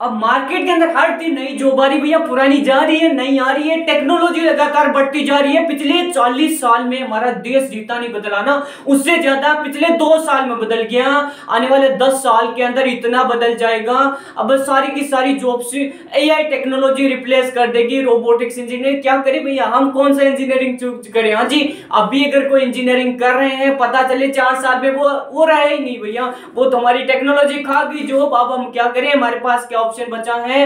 अब मार्केट के अंदर हर दिन नई जॉब आ रही भैया पुरानी जा रही है, नई आ रही है टेक्नोलॉजी लगातार बढ़ती जा रही है। पिछले 40 साल में हमारा देश जीता नहीं बदला ना उससे ज़्यादा पिछले दो साल में बदल गया। आने वाले 10 साल के अंदर इतना बदल जाएगा। अब सारी की सारी जॉब्स एआई टेक्नोलॉजी रिप्लेस कर देगी रोबोटिक्स इंजीनियर क्या करे भैया, हम कौन सा इंजीनियरिंग चूज़ करें? हाँ जी, अभी अगर कोई इंजीनियरिंग कर रहे हैं, पता चले चार साल में वो वो रहे ही नहीं भैया। वो तो हमारी टेक्नोलॉजी खा गई जॉब अब हम क्या करें? हमारे पास क्या ऑप्शन बचा है।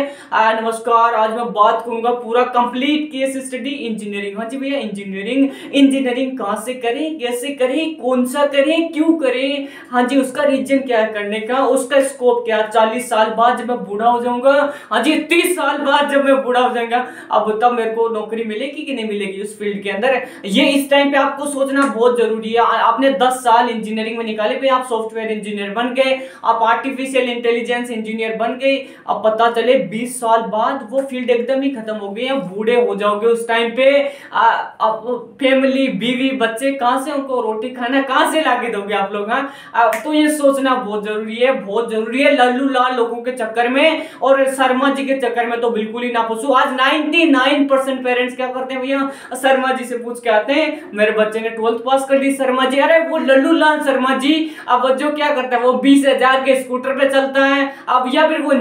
नमस्कार, आज मैं बात करूँगा पूरा कंप्लीट केस स्टडी इंजीनियरिंग हाँ जी भैया इंजीनियरिंग इंजीनियरिंग कहाँ से करें, कैसे करें, कौन सा करें, क्यों करें? हाँ जी, उसका रीजन क्या है करने का? उसका स्कोप क्या चालीस साल बाद जब मैं बूढ़ा हो जाऊँगा हाँ जी, तीस साल बाद जब मैं बूढ़ा हो जाऊँगा, अब तब मेरे को नौकरी मिलेगी कि नहीं मिलेगी उस फ़ील्ड के अंदर? ये इस टाइम पे आपको सोचना बहुत ज़रूरी है। आपने दस साल इंजीनियरिंग में निकाले भाई आप सॉफ्टवेयर इंजीनियर बन गए, आप आर्टिफिशियल इंटेलिजेंस इंजीनियर बन गए अब पता चले 20 साल बाद वो फ़ील्ड एकदम ही खत्म हो गई है, बूढ़े हो जाओगे उस टाइम पे। अब फैमिली बीवी, बच्चे कहाँ से उनको रोटी खाना, कहाँ से लाके दोगे आप लोग हाँ? तो ये सोचना बहुत ज़रूरी है, बहुत ज़रूरी है लल्लू लाल लोगों के चक्कर में और शर्मा जी के चक्कर में तो बिल्कुल ही ना पूछो आज 99 परसेंट पेरेंट्स क्या करते हैं भैया? शर्मा जी से पूछ के आते हैं, मेरे बच्चे ने ट्वेल्थ पास कर ली शर्मा जी। अरे वो लल्लू लाल शर्मा जी, अब जो क्या करता है, वो बीस हज़ार के स्कूटर पे चलता है, अब या फिर वो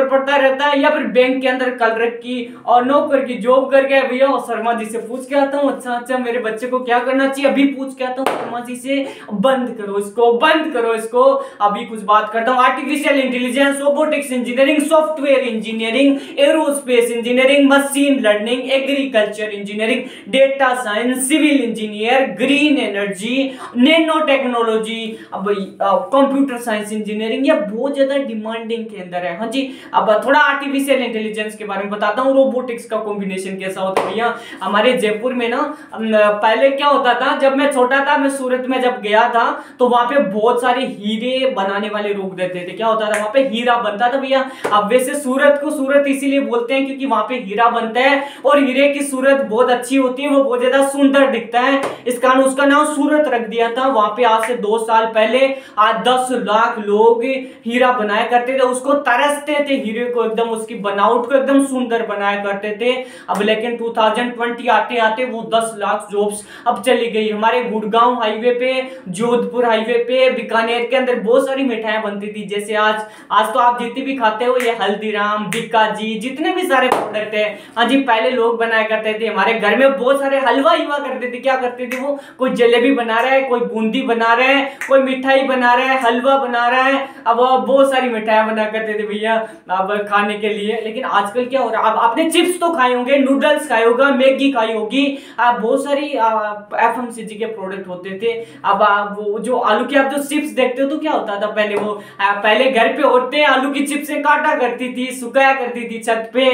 न्यूज़पेपर पढ़ता रहता है, या फिर बैंक के अंदर कल की और नौकर की जॉब कर गया भैया और शर्मा जी से पूछ के आता हूँ। अच्छा अच्छा मेरे बच्चे को क्या करना चाहिए? अभी पूछ के आता हूँ, शर्मा जी से। बंद करो इसको, बंद करो इसको। अभी कुछ बात करता हूँ। Artificial intelligence robotics engineering software engineering aerospace engineering machine learning agriculture engineering data science civil engineer green energy nano technology computer science engineering ये बहुत ज़्यादा डिमांडिंग के अंदर है। हाँ जी अब थोड़ा आर्टिफिशियल इंटेलिजेंस के बारे में बताता हूँ रोबोटिक्स का कॉम्बिनेशन कैसा होता है भैया? हमारे जयपुर में ना पहले क्या होता था, जब मैं छोटा था, मैं सूरत में जब गया था तो वहाँ पे बहुत सारे हीरे बनाने वाले रोक देते थे। क्या होता था, वहाँ पे हीरा बनता था भैया। अब वैसे सूरत को सूरत इसीलिए बोलते हैं क्योंकि वहाँ पे हीरा बनता है और हीरे की सूरत बहुत अच्छी होती है, वो बहुत ज़्यादा सुंदर दिखता है। इस कारण उसका नाम सूरत रख दिया था। वहाँ पे आज से दो साल पहले, आज दस लाख लोग हीरा बनाया करते थे, उसको तरसते थे। हीरे को एकदम उसकी बनावट को एकदम सुंदर बनाया करते थे। अब लेकिन 2020 आते आते वो 10 लाख जॉब्स अब चली गई। हमारे गुड़गांव हाईवे पे, जोधपुर हाईवे पे, बीकानेर के अंदर बहुत सारी मिठाइयाँ बनती थी। जैसे आज आज तो आप जितनी भी खाते हो, ये हल्दीराम बिक्का जी जितने भी सारे प्रोडक्ट है। हाँ जी, पहले लोग बनाया करते थे। हमारे घर में बहुत सारे हलवा युवा करते थे। क्या करते थे वो? कोई जलेबी बना रहा है, कोई बूंदी बना रहे हैं, कोई मिठाई बना रहा है, हलवा बना रहा है। अब बहुत सारी मिठाइयाँ बना करते थे भैया। खाने के लिए। लेकिन आजकल क्या हो रहा है? अब आपने चिप्स तो खाए होंगे, नूडल्स खाए होगा, मैगी खाई होगी। आप बहुत सारी एफ़ एम सी जी के प्रोडक्ट होते थे। अब वो, जो आलू की आप जो चिप्स देखते हो तो क्या होता था पहले वो? पहले घर पे होते आलू की चिप्स काटा करती थी, सुखाया करती थी छत पे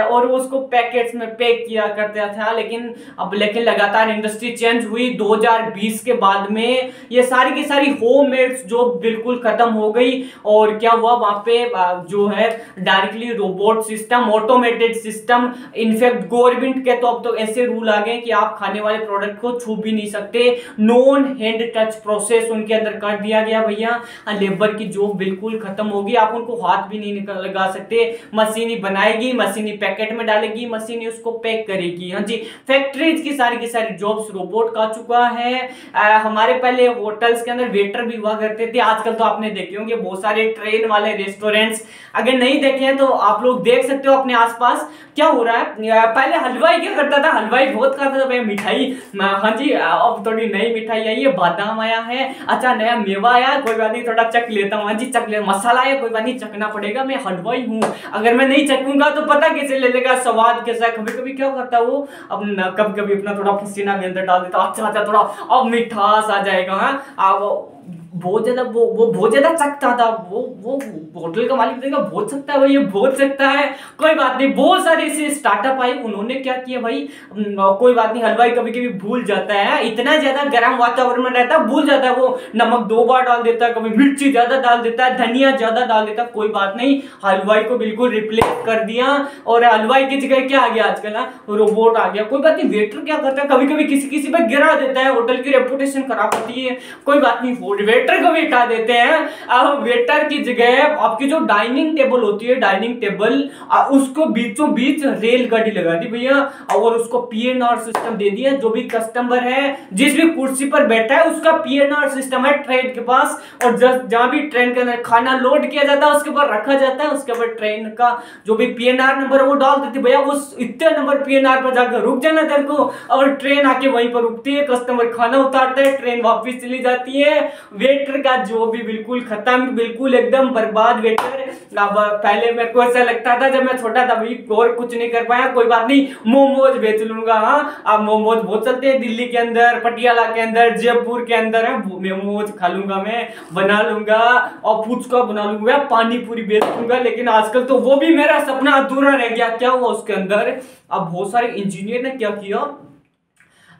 और उसको पैकेट्स में पैक किया करता था। लेकिन अब, लेकिन लगातार इंडस्ट्री चेंज हुई। 2020 के बाद में ये सारी की सारी होम जो बिल्कुल खत्म हो गई। और क्या हुआ? वहाँ पे जो है directly robot system automated system in fact government के तो अब तो ऐसे रूल आ गए कि आप खाने वाले प्रोडक्ट को छू भी नहीं सकते। नॉन हैंड टच प्रोसेस उनके अंदर कर दिया गया भैया। लेबर की जॉब बिल्कुल खत्म होगी। आप उनको हाथ भी नहीं लगा सकते। मशीनी बनाएगी मशीनी पैकेट में डालेगी मशीनी उसको पैक करेगी। हाँ जी फैक्ट्रीज की सारी की सारी जॉब्स रोबोट का चुका है। आ, हमारे पहले होटल्स के अंदर वेटर भी हुआ करते थे। आजकल तो आपने देखे होंगे बहुत सारे ट्रेन वाले रेस्टोरेंट्स अगर नहीं देखे हैं तो आप लोग देख सकते हो अपने आसपास क्या हो रहा है। पहले हलवाई क्या करता था? हलवाई बहुत करता था भाई मिठाई। हाँ जी अब थोड़ी नई मिठाई आई है, बादाम आया है अच्छा नया मेवा आया, कोई बात नहीं, थोड़ा चक लेता हूँ। हाँ जी चक ले, मसाला आया, कोई बात नहीं चकना पड़ेगा, मैं हलवाई हूँ। अगर मैं नहीं चकूँगा तो पता कैसे ले लेगा, स्वाद कैसा कभी कभी क्या करता वो? अब कभी कभी अपना थोड़ा पसीना के अंदर डाल देता अच्छा अच्छा थोड़ा अब मिठास आ जाएगा हाँ। अब बहुत ज़्यादा, वो वो बहुत ज़्यादा चकता था, वो वो होटल का मालिक देगा बहुत सकता है भाई, ये बहुत सकता है। कोई बात नहीं, बहुत सारे ऐसे स्टार्टअप आए, उन्होंने क्या किया भाई? कोई बात नहीं, हलवाई कभी कभी भूल जाता है इतना ज़्यादा गर्म वातावरण में रहता है, भूल जाता है वो। नमक दो बार डाल देता है, कभी मिर्ची ज़्यादा डाल देता है, धनिया ज़्यादा डाल देता है, कोई बात नहीं। हलवाई को बिल्कुल रिप्लेस कर दिया, और हलवाई की जगह क्या आ गया आजकल ना रोबोट आ गया। कोई बात नहीं वेटर क्या करता है? कभी कभी किसी किसी पर गिरा देता है, होटल की रेपुटेशन खराब होती है। कोई बात नहीं वेटर को भी हटा देते हैं। अब वेटर की जगह, आपकी जो डाइनिंग टेबल होती है डाइनिंग टेबल उसको बीचों बीच रेलगाड़ी लगा दी भैया, और उसको पीएनआर सिस्टम दे दिया, जो भी कस्टमर है, जिस भी कुर्सी पर बैठा है, उसका पीएनआर सिस्टम है ट्रेन के पास, और जहाँ भी ट्रेन के अंदर खाना लोड किया जाता है, उसके ऊपर रखा जाता है, उसके ऊपर ट्रेन का जो भी पीएनआर नंबर है, वो डाल देती भैया, उस इतने नंबर पीएनआर पर जाकर रुक जाना तेरे को, और ट्रेन आके वहीं पर रुकती है कस्टमर खाना उतारता है ट्रेन वापस चली जाती है वेटर का जो भी बिल्कुल खत्म, बिल्कुल एकदम बर्बाद वेटर पहले मेरे को ऐसा लगता था जब मैं छोटा था, भाई, और कुछ नहीं कर पाया, कोई बात नहीं, मोमोज बेच लूँगा। हाँ अब मोमोज बहुत चलते हैं, दिल्ली के अंदर, पटियाला के अंदर, जयपुर के अंदर, है मोमोज खा लूँगा मैं, बना लूँगा, और फुचका बना लूँगा पानी पूरी बेच लूँगा, लेकिन आजकल तो वो भी मेरा सपना अधूरा रह गया, क्या हुआ उसके अंदर? अब बहुत सारे इंजीनियर ने क्या किया?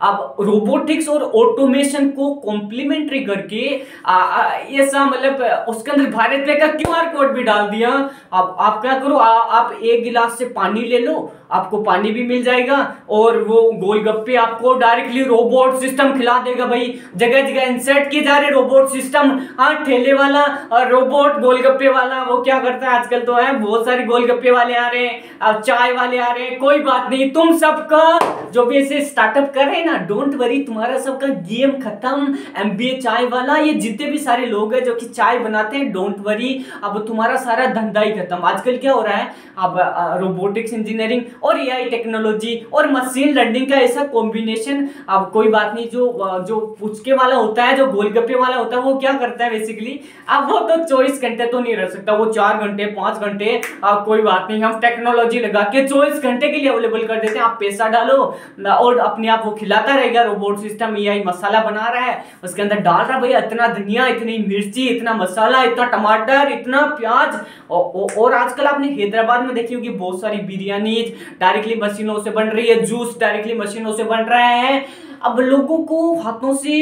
अब रोबोटिक्स और ऑटोमेशन को कॉम्प्लीमेंट्री करके ऐसा मतलब उसके अंदर भारत पे का क्यूआर कोड भी डाल दिया। अब आप क्या करो आ, आप एक गिलास से पानी ले लो आपको पानी भी मिल जाएगा और वो गोलगप्पे आपको डायरेक्टली रोबोट सिस्टम खिला देगा भाई। जगह जगह इंसर्ट किए जा रहे रोबोट सिस्टम हाँ ठेले वाला और रोबोट गोलगप्पे वाला वो क्या करता है आजकल तो है बहुत सारे गोलगप्पे वाले आ रहे हैं चाय वाले आ रहे हैं कोई बात नहीं। तुम सबका जो भी ऐसे स्टार्टअप कर रहे हैं ना डोंट वरी तुम्हारा सबका गेम खत्म। एमबीए चाय वाला, ये जितने भी सारे लोग हैं जो कि चाय बनाते हैं डोंट वरी अब तुम्हारा सारा धंधा ही खत्म। आजकल क्या हो रहा है? अब रोबोटिक्स इंजीनियरिंग और एआई टेक्नोलॉजी और मशीन लर्निंग का ऐसा कॉम्बिनेशन अब कोई बात नहीं, जो जो पुचके वाला होता है, जो गोलगप्पे वाला होता है, वो क्या करता है बेसिकली अब वो तो चौबीस घंटे तो नहीं रह सकता, वो चार घंटे, पाँच घंटे कोई बात नहीं, हम टेक्नोलॉजी लगा के चौबीस घंटे के लिए अवेलेबल कर देते हैं। आप पैसा डालो और अपने आप वो खिलाता रहेगा रोबोट सिस्टम ए मसाला बना रहा है। उसके अंदर डाल रहा भाई इतना धनिया, इतनी मिर्ची, इतना मसाला, इतना टमाटर, इतना प्याज। और आजकल आपने हैदराबाद में देखी होगी, बहुत सारी बिरयानी डायरेक्टली मशीनों से बन रही है जूस डायरेक्टली मशीनों से बन रहे हैं। अब लोगों को हाथों से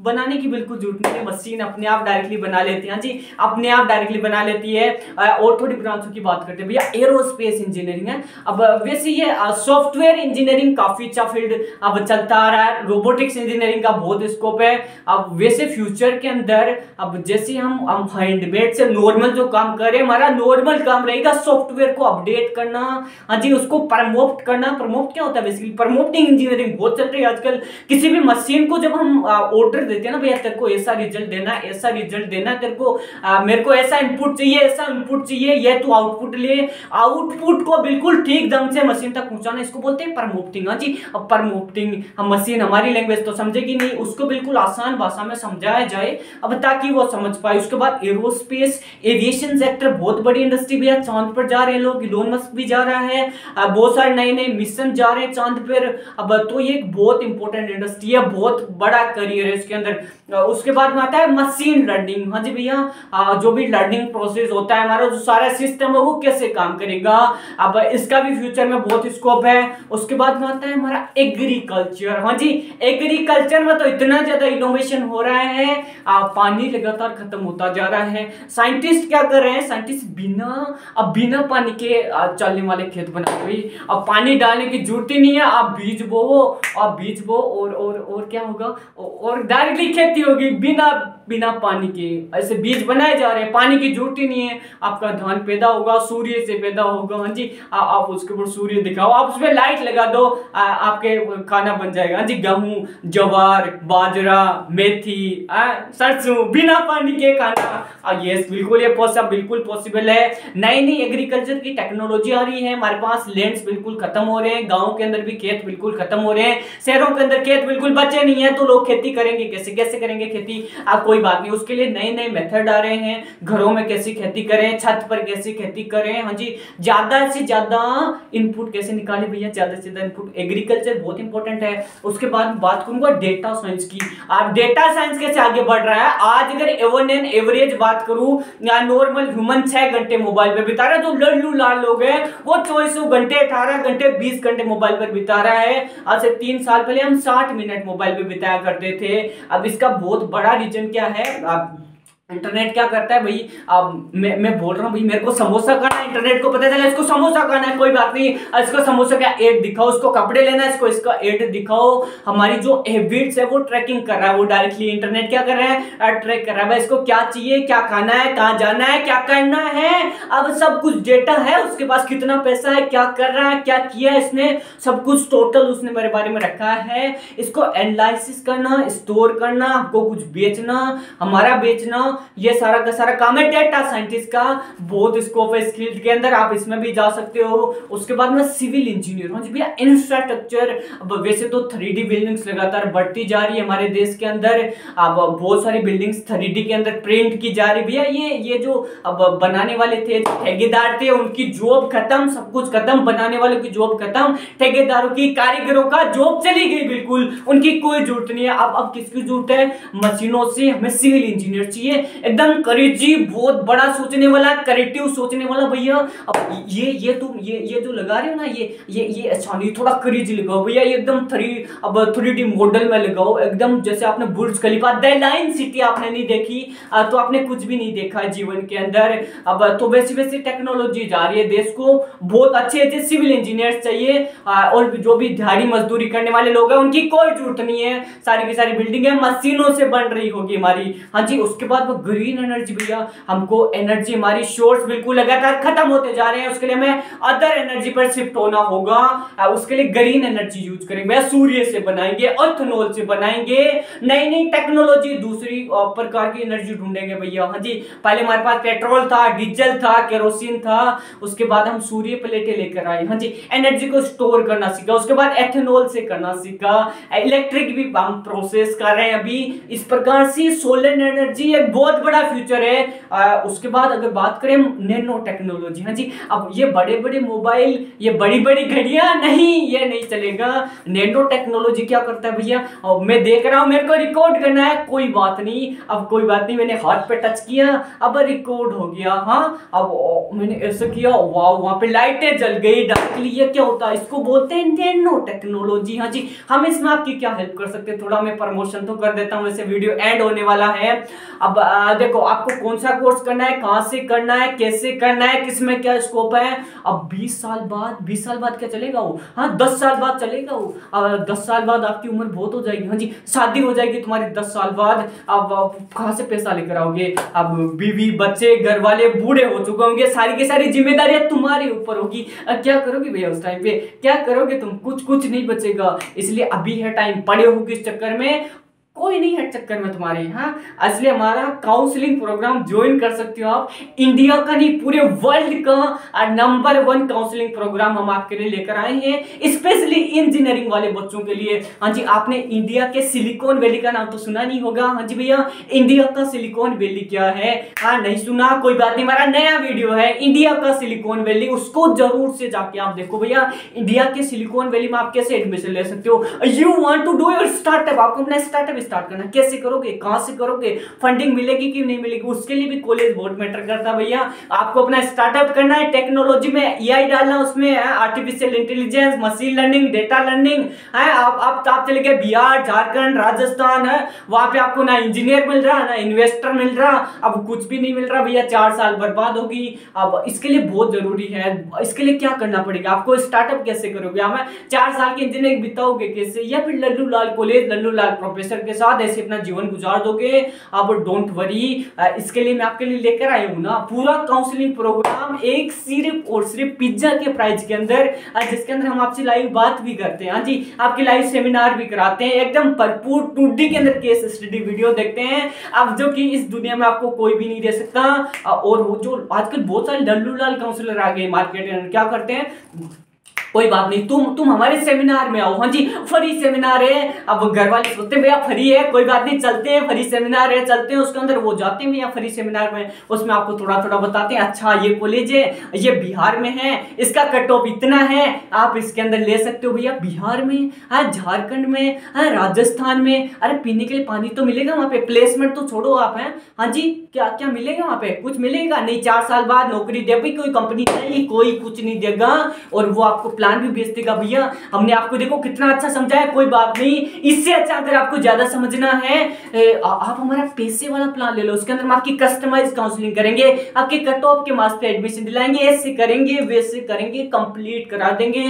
बनाने की बिल्कुल ज़रूरत नहीं है। मशीन अपने आप डायरेक्टली बना लेती है। हाँ जी, अपने आप डायरेक्टली बना लेती है। और थोड़ी ब्रांचों की बात करते हैं। भैया एरोस्पेस इंजीनियरिंग है। अब, वैसे ये सॉफ्टवेयर इंजीनियरिंग काफ़ी अच्छा फ़ील्ड अब चलता आ रहा है। रोबोटिक्स इंजीनियरिंग का बहुत स्कोप है। अब, वैसे फ्यूचर के अंदर, अब जैसे हम हम हैंडमेड से नॉर्मल जो काम करें हमारा नॉर्मल काम रहेगा सॉफ्टवेयर को अपडेट करना। हाँ जी, उसको प्रमोट करना। प्रमोट क्या होता है? बेसिकली प्रमोटिंग इंजीनियरिंग बहुत चल रही है आजकल। किसी भी मशीन को जब हम ऑर्डर देते हैं ना भैया तेरे को ऐसा रिज़ल्ट देना ऐसा रिज़ल्ट देना तेरे को आ, मेरे को ऐसा इनपुट चाहिए ऐसा इनपुट चाहिए ये तू आउटपुट ले। आउटपुट को बिल्कुल ठीक ढंग से मशीन तक पहुंचाना इसको बोलते हैं परमोप्टिंग हाँ जी अब परमोप्टिंग हम मशीन हमारी लैंग्वेज तो समझेगी नहीं उसको बिल्कुल आसान भाषा में समझाया जाए अब ताकि वो समझ पाए। उसके बाद एरोस्पेस एविएशन सेक्टर बहुत बड़ी इंडस्ट्री भैया चाँद पर जा रहे हैं लोग इलोन मस्क भी जा रहा है बहुत सारे नए नए मिशन जा रहे हैं चाँद पर। अब तो ये एक बहुत इंपॉर्टेंट इंडस्ट्री है बहुत बड़ा करियर है इसके अंदर। उसके बाद में आता है मशीन लर्निंग हाँ जी भैया जो भी लर्निंग प्रोसेस होता है हमारा जो सारा सिस्टम है वो कैसे काम करेगा? अब इसका भी फ्यूचर में बहुत स्कोप है। उसके बाद में आता है हमारा एग्रीकल्चर हाँ जी एग्रीकल्चर में तो इतना ज़्यादा इनोवेशन हो रहा है। आ, पानी लगातार खत्म होता जा रहा है। साइंटिस्ट क्या कर रहे हैं? साइंटिस्ट बिना अब बिना पानी के चलने वाले खेत बना रहे अब पानी डालने की ज़रूरत ही नहीं है। आप बीज बो आप बीज बो और और और क्या होगा? और डायरेक्टली खेती होगी बिना बिना पानी के। ऐसे बीज बनाए जा रहे हैं पानी की ज़रूरत ही नहीं है। आपका धान पैदा होगा सूर्य से पैदा होगा। हाँ जी आ, आप उसके ऊपर सूर्य दिखाओ। आप उसमें लाइट लगा दो आ, आपके खाना बन जाएगा। हाँ जी गेहूँ जवार बाजरा मेथी सरसों बिना पानी के खाना। यस बिल्कुल ये पॉसिबल बिल्कुल पॉसिबल है। नई नई एग्रीकल्चर की टेक्नोलॉजी आ रही है। हमारे पास लैंड बिल्कुल खत्म हो रहे हैं। गाँव के अंदर भी खेत बिल्कुल खत्म हो रहे हैं। शहरों के अंदर खेत बिल्कुल बचे नहीं है तो लोग खेती करेंगे कैसे कैसे करेंगे खेती? आप कोई बात नहीं, उसके लिए नए नए मेथड आ रहे हैं। घरों में कैसी खेती करें, छत पर कैसी खेती करें? हाँ जी, ज़्यादा से ज़्यादा इनपुट कैसे निकाले भैया? ज़्यादा से ज़्यादा इनपुट एग्रीकल्चर बहुत इंपॉर्टेंट है। उसके बाद बात करूँगा डेटा साइंस की। आप डेटा साइंस कैसे आगे बढ़ रहा है? आज अगर एवन एन एवरेज बात करूँ, या नॉर्मल ह्यूमन छह घंटे मोबाइल पे बिता रहा है, जो लल्लू लाल लोग हैं, वो चौबीसों घंटे, अठारह घंटे, बीस घंटे मोबाइल पर बिता रहा है। आज से तीन साल पहले हम साठ मिनट मोबाइल पे बिताया करते थे। अब इसका बहुत बड़ा रीजन क्या है? इंटरनेट क्या करता है भाई? अब मैं मैं बोल रहा हूँ भाई, मेरे को समोसा खाना है, इंटरनेट को पता चला, इसको समोसा खाना है, कोई बात नहीं। इसको समोसा का एड दिखाओ उसको कपड़े लेना है, इसको इसका एड दिखाओ। हमारी जो हैबिट्स है, वो ट्रैकिंग कर रहा है, वो डायरेक्टली इंटरनेट क्या कर रहा है? ट्रैक कर रहा है, भाई, इसको क्या चाहिए, क्या खाना है, कहाँ जाना है, क्या करना है? अब सब कुछ डेटा है, उसके पास कितना पैसा है, क्या कर रहा है, क्या किया है इसने? सब कुछ टोटल उसने मेरे बारे में रखा है। इसको एनालिसिस करना स्टोर करना आपको कुछ बेचना, हमारा बेचना ये सारा का सारा काम है डेटा साइंटिस्ट का। बहुत स्कोप है इस फ़ील्ड के अंदर आप इसमें भी जा सकते हो। उसके बाद में सिविल इंजीनियर हूँ जी भैया इंफ्रास्ट्रक्चर वैसे तो थ्री बिल्डिंग्स लगातार बढ़ती जा रही है हमारे देश के अंदर। अब बहुत सारी बिल्डिंग्स थ्री के अंदर प्रिंट की जा रही भैया, ये ये जो अब बनाने वाले थे, ठेकेदार थे, उनकी जॉब खत्म, सब कुछ खत्म, बनाने वालों की जॉब खत्म। ठेकेदारों की, कारीगरों का जॉब चली गई बिल्कुल। उनकी कोई ज़रूरत नहीं है। अब अब किसकी ज़रूरत है? मशीनों से हमें सिविल इंजीनियर चाहिए। एकदम करेजी बहुत बड़ा सोचने वाला करेटिव सोचने वाला भैया। अब ये ये तुम, ये ये जो लगा रहे हो ना, ये ये ये अच्छा नहीं, थोड़ा करेजी लगाओ भैया, ये एकदम थ्री अब थ्री डी मॉडल में लगाओ। एकदम जैसे आपने Burj Khalifa the line city आपने नहीं देखी तो आपने कुछ भी नहीं देखा जीवन के अंदर। अब तो वैसी वैसी टेक्नोलॉजी जा रही है देश को। बहुत अच्छे अच्छे सिविल इंजीनियर चाहिए। और जो भी दिहाड़ी मजदूरी करने वाले लोग हैं, उनकी कोई ज़रूरत नहीं है। सारी की सारी बिल्डिंगें मशीनों से बन रही होगी हमारी। हाँ जी, उसके बाद वो ग्रीन एनर्जी भैया, हमको एनर्जी हमारी सोर्स बिल्कुल लगातार खत्म होते जा रहे हैं, उसके लिए हमें अदर एनर्जी पर शिफ्ट होना होगा। उसके लिए ग्रीन एनर्जी यूज़ करेंगे। सूर्य से बनाएँगे अर्थनोल से बनाएँगे। नई नई टेक्नोलॉजी दूसरी प्रकार की एनर्जी ढूंढेंगे भैया। हाँ जी, पहले हमारे पास पेट्रोल था डीजल था केरोसिन था, उसके बाद हम सूर्य प्लेटें लेकर आए। हाँ जी एनर्जी को स्टोर करना सीखा, उसके बाद एथेनॉल से करना सीखा। इलेक्ट्रिक भी हम प्रोसेस कर रहे हैं अभी। इस प्रकार से सोलर एनर्जी एक बहुत बड़ा फ्यूचर है। आ, उसके बाद अगर बात करें नैनो टेक्नोलॉजी हाँ जी अब ये बड़े बड़े मोबाइल ये बड़ी बड़ी घड़ियाँ नहीं ये नहीं चलेगा। नैनो टेक्नोलॉजी क्या करता है भैया? मैं देख रहा हूँ मेरे को रिकॉर्ड करना है कोई बात नहीं। अब कोई बात नहीं मैंने हाथ पे टच किया अब रिकॉर्ड हो गया। हाँ अब मैंने ऐसा किया वाह वहाँ पे लाइटें जल गई। डायरेक्टली ये क्या होता है? इसको बोलते हैं नैनो टेक्नोलॉजी हाँ जी हम इसमें आपकी क्या हेल्प कर सकते हैं? थोड़ा मैं प्रमोशन तो कर देता हूँ वैसे वीडियो एंड होने वाला है। अब देखो, आपको कौन सा कोर्स करना है, कहाँ से करना है, कैसे करना है किसमें क्या स्कोप है? अब 20 साल बाद 20 साल बाद क्या चलेगा वो? हाँ 10 साल बाद चलेगा वो। 10 साल बाद आपकी उम्र बहुत हो जाएगी। हाँ जी, शादी हो जाएगी तुम्हारी 10 साल बाद। अब कहाँ से पैसा लेकर आओगे? अब बीवी, बच्चे घर वाले बूढ़े हो चुके होंगे। सारी की सारी जिम्मेदारियाँ तुम्हारे ऊपर होगी। क्या करोगे भैया उस टाइम पे? क्या करोगे तुम? कुछ कुछ नहीं बचेगा। इसलिए अभी है टाइम पड़े हो किस चक्कर में? कोई नहीं है चक्कर में तुम्हारे यहाँ इसलिए हमारा काउंसलिंग प्रोग्राम ज्वाइन कर सकते हो आप। इंडिया का नहीं, पूरे वर्ल्ड का नंबर वन काउंसलिंग प्रोग्राम हम आपके लिए लेकर आए हैं। स्पेशली इंजीनियरिंग वाले बच्चों के लिए। हाँ जी, आपने इंडिया के सिलिकॉन वैली का नाम तो सुना नहीं होगा। हाँ जी भैया इंडिया का सिलिकॉन वैली क्या है? हाँ नहीं सुना, कोई बात नहीं, हमारा नया वीडियो है। इंडिया का सिलिकॉन वैली उसको ज़रूर से जाके आप देखो भैया। इंडिया के सिलिकॉन वैली में आप कैसे एडमिशन ले सकते हो? You want to do your startup आपको अपना स्टार्टअप स्टार्ट करना। कैसे करोगे? कहाँ से करोगे? फंडिंग मिलेगी कि नहीं मिलेगी? उसके लिए भी कॉलेज बहुत मैटर करता भैया। आपको अपना स्टार्टअप करना है टेक्नोलॉजी में ए डालना उसमें artificial intelligence machine learning data learning है आप आप, आप चले गए बिहार झारखंड राजस्थान है वहाँ पे आपको ना इंजीनियर मिल रहा ना इन्वेस्टर मिल रहा अब कुछ भी नहीं मिल रहा भैया चार साल बर्बाद होगी। अब इसके लिए बहुत ज़रूरी है। इसके लिए क्या करना पड़ेगा? आपको स्टार्टअप कैसे करोगे? हमें चार साल की इंजीनियरिंग बिताओगे कैसे? या फिर लल्लू लाल कॉलेज लल्लू लाल प्रोफेसर के साथ ऐसे अपना जीवन गुजार दोगे। अब डोंट वरी इसके लिए मैं आपके लिए लेकर आया हूँ ना पूरा काउंसलिंग प्रोग्राम एक सिर्फ़ और सिर्फ़ पिज्जा के प्राइस के अंदर जिसके अंदर हम आपसे लाइव बात भी करते हैं। हाँ जी, आपके लाइव सेमिनार भी कराते हैं, एकदम भरपूर टू के अंदर केस स्टडी वीडियो देखते हैं। अब जो कि इस दुनिया में आपको कोई भी नहीं दे सकता और वो जो आजकल बहुत सारे डल्लू लाल काउंसिलर आ गए मार्केट में क्या करते हैं? कोई बात नहीं, तुम तुम हमारे सेमिनार में आओ। हाँ जी, फ्री सेमिनार है। अब घर वाले सोचते हैं, भैया, फ्री है, कोई बात नहीं, चलते हैं, फ्री सेमिनार है, चलते हैं, उसके अंदर वो जाते हैं भैया फ्री सेमिनार में। उसमें आपको थोड़ा थोड़ा बताते हैं अच्छा ये कॉलेज है, ये बिहार में है, इसका कट ऑफ़ इतना है, आप इसके अंदर ले सकते हो भैया। बिहार में हाँ झारखंड में हाँ राजस्थान में, अरे, पीने के लिए पानी तो मिलेगा वहाँ पे प्लेसमेंट तो छोड़ो आप, है। हाँ जी, क्या क्या मिलेगा वहाँ पे? कुछ मिलेगा? नहीं, चार साल बाद नौकरी दे कोई कंपनी नहीं कोई कुछ नहीं देगा, और वो आपको प्लान भी भेज देगा भैया। हमने आपको देखो कितना अच्छा समझाया कोई बात नहीं। इससे अच्छा अगर आपको ज़्यादा समझना है ए, आ, आप हमारा पैसे वाला प्लान ले लो। उसके अंदर हम आपकी कस्टमाइज काउंसलिंग करेंगे आपके कट ऑफ़ के पे एडमिशन दिलाएँगे ऐसे करेंगे वैसे करेंगे कंप्लीट करा देंगे।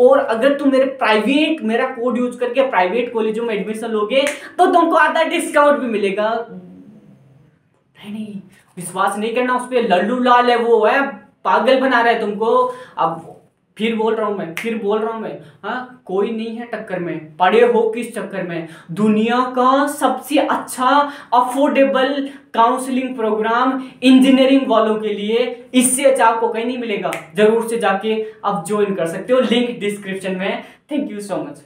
और अगर तुम मेरे प्राइवेट मेरा कोड यूज़ करके प्राइवेट कॉलेजों में एडमिशन लोगे तो तुमको आधा डिस्काउंट भी मिलेगा। नहीं विश्वास नहीं करना उस पर लल्लू लाल है वो है। पागल बना रहा है तुमको। अब फिर बोल रहा हूँ मैं, फिर बोल रहा हूँ मैं हाँ कोई नहीं है टक्कर में, पड़े हो किस चक्कर में? दुनिया का सबसे अच्छा अफोर्डेबल काउंसलिंग प्रोग्राम इंजीनियरिंग वालों के लिए इससे अच्छा आपको कहीं नहीं मिलेगा। ज़रूर से जाके आप ज्वाइन कर सकते हो लिंक डिस्क्रिप्शन में। Thank you so much